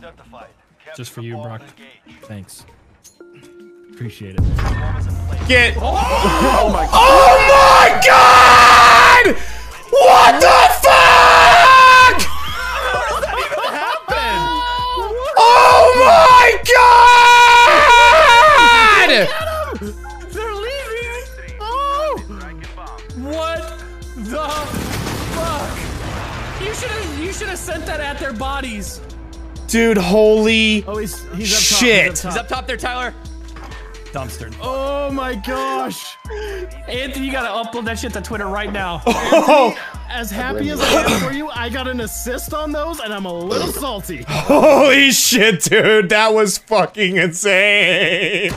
identified. Just for you, Brock. ball and engage. Thanks. Appreciate it. Bombs in place. Get. Oh! oh my. Oh my God! What the fuck? Oh my God! They're leaving! Oh! What the fuck? You should have you should have sent that at their bodies. Dude, holy Oh, he's he's up top. shit! He's up He's top. up top there, Tyler. Dumpster. Oh my gosh. Anthony, you gotta upload that shit to Twitter right now. Oh, As happy as I am for you, I got an assist on those, and I'm a little salty. holy shit, dude! That was fucking insane.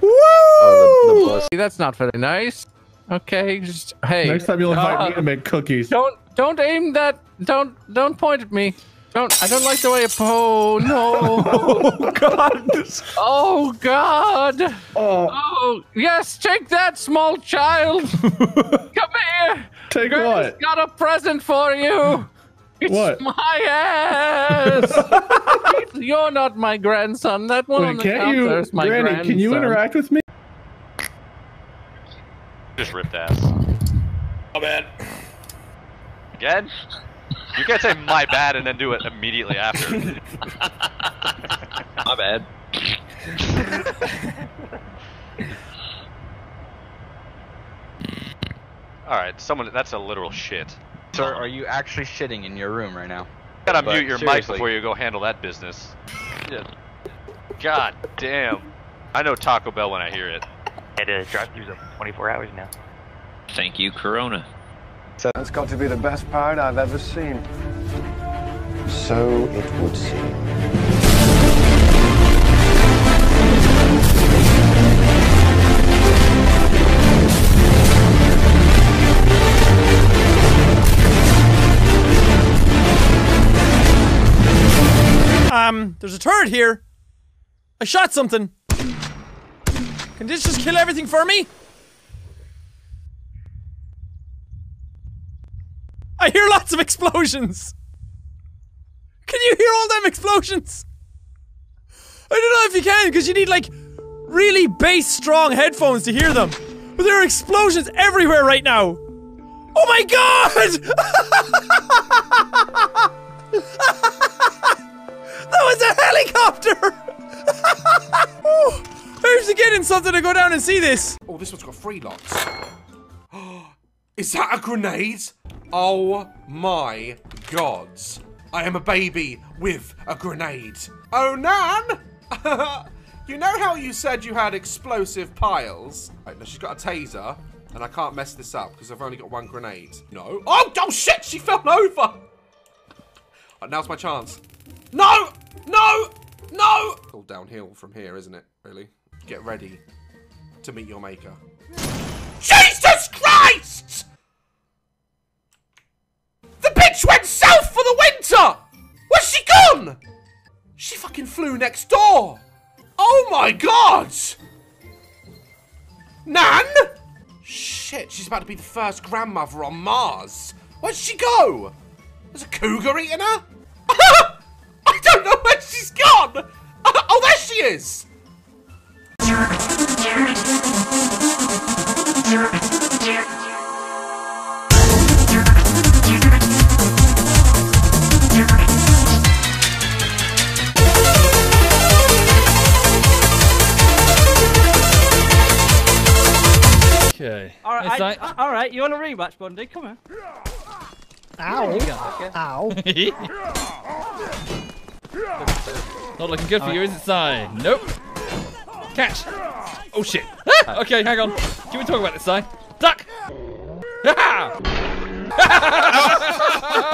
Woo! Oh, That's not very nice. Okay, just hey. Next time you'll invite uh, me to make cookies. Don't don't aim that. Don't don't point at me. Don't. I don't like the way. It, oh no. Oh god! Oh God. Oh, Oh yes. Take that, small child. Come here. take Granny's what? got a present for you. It's What? my ass. You're not my grandson. That one on the can't counter you, is my Granny? grandson. Can you interact with me? Just ripped ass. Oh man. Again? You can't say my bad and then do it immediately after. My bad. Alright, someone that's a literal shit. Sir, are you actually shitting in your room right now? You gotta But mute your mic before you go handle that business. Yeah. God damn. I know Taco Bell when I hear it. And uh, drive-throughs open 24 hours now. Thank you, Corona. That's got to be the best pirate I've ever seen. So it would seem. Um, there's a turret here. I shot something. Can this just kill everything for me? I hear lots of explosions. Can you hear all them explosions? I don't know if you can, because you need like really bass strong headphones to hear them. But there are explosions everywhere right now. Oh my god! That was a helicopter! oh, I have to get in something to go down and see this. Oh, this one's got three locks. Is that a grenade? Oh my gods. I am a baby with a grenade. Oh, Nan! you know how you said you had explosive piles? Right, now she's got a taser, and I can't mess this up because I've only got one grenade. No. Oh, oh shit, she fell over! Right, now's my chance. No! No! No! It's all downhill from here, isn't it? Really? Get ready to meet your maker. Flew next door! Oh my god! Nan? Shit, she's about to be the first grandmother on Mars. Where'd she go? There's a cougar eating her? I don't know where she's gone! Oh, there she is! All right, It's I- like- all right. You want a rematch, Bundy? Come on. Ow! Ow! Not looking good for you, is it, Si? Nope. Catch. Oh shit. Ah! okay, hang on. Can we talk about this, Si? Duck. Ah!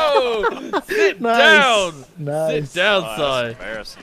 Oh! Sit Nice. down. Nice. Sit down, Oh, Si. embarrassing.